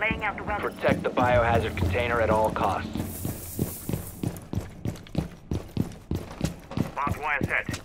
Laying out the well. Protect the biohazard container at all costs. Barbed wire set.